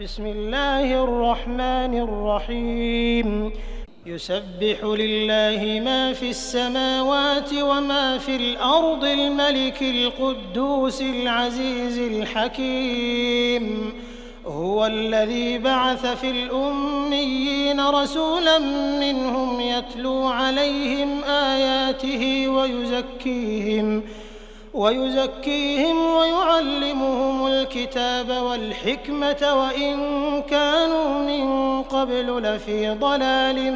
بسم الله الرحمن الرحيم يسبح لله ما في السماوات وما في الأرض الملك القدوس العزيز الحكيم هو الذي بعث في الاميين رسولا منهم يتلو عليهم اياته ويزكيهم ويزكيهم ويعلمهم الكتاب والحكمة وإن كانوا من قبل لفي ضلال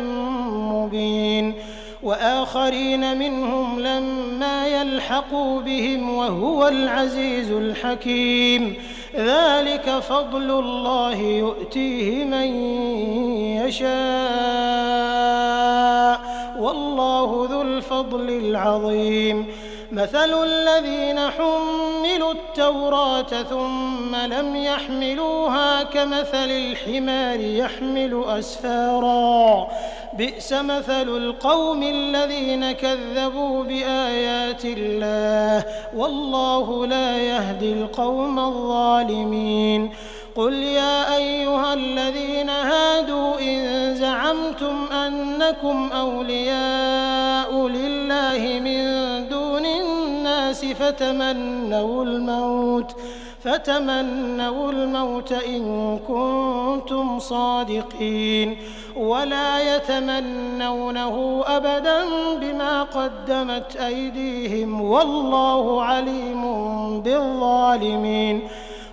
مبين وآخرين منهم لما يلحقوا بهم وهو العزيز الحكيم ذلك فضل الله يؤتيه من يشاء والله ذو الفضل العظيم مثل الذين حملوا التوراة ثم لم يحملوها كمثل الحمار يحمل أسفارا. بئس مثل القوم الذين كذبوا بآيات الله. والله لا يهدي القوم الظالمين. قل يا أيها الذين هادوا إن زعمتم أنكم أولياء لله من فتمنوا الموت فتمنوا الموت إن كنتم صادقين. ولا يتمنونه أبدا بما قدمت أيديهم والله عليم بالظالمين.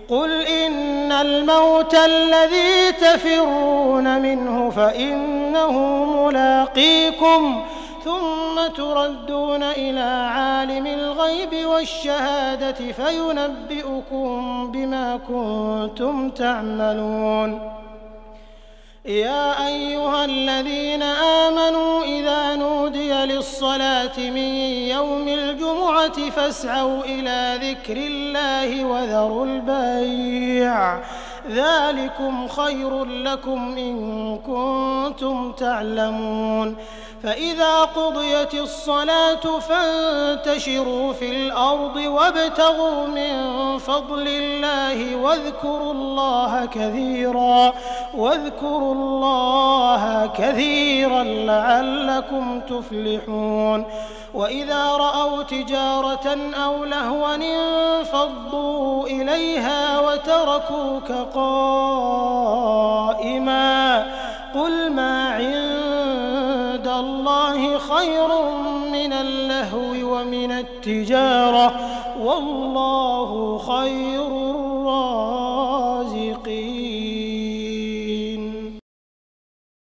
قل إن الموت الذي تفرون منه فإنه ملاقيكم ثم تردون إلى عالم الغيب والشهادة فينبئكم بما كنتم تعملون. يا أيها الذين آمنوا إذا نودي للصلاة من يوم الجمعة فاسعوا إلى ذكر الله وذروا البيع. ذلكم خير لكم إن كنتم تعلمون فإذا قضيت الصلاة فانتشروا في الأرض وابتغوا من فضل الله واذكروا الله كثيرا واذكروا الله كثيرا لعلكم تفلحون. وإذا رأوا تجارة أو لهوا انفضوا إليها وتركوك قائما خير من اللهو ومن التجارة. والله خير الرزاق